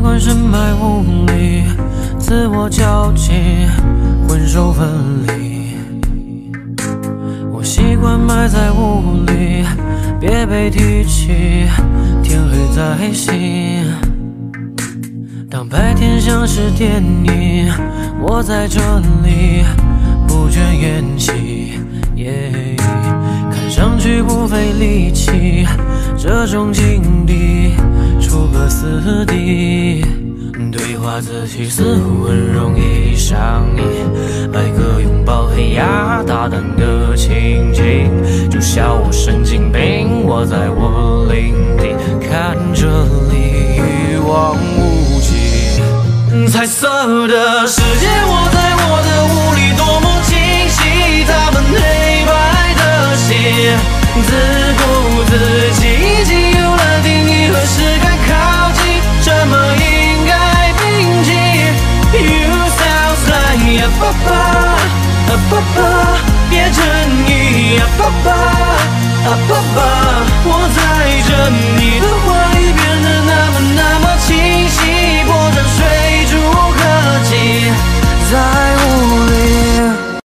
习惯深埋雾里，自我交集，魂兽分离。我习惯埋在雾里，别被提起，天黑再醒。当白天像是电影，我在这里不倦演戏，看上去不费力气，这种境地。话自己似乎很容易上瘾。百个拥抱黑压大胆的情景，就笑我神经病。我在我领地，看这里一望无际，彩色的世界，我在我的雾里多么清晰。他们黑白的心， 아빠빠 아빠빠 예전이 아빠빠 아빠빠.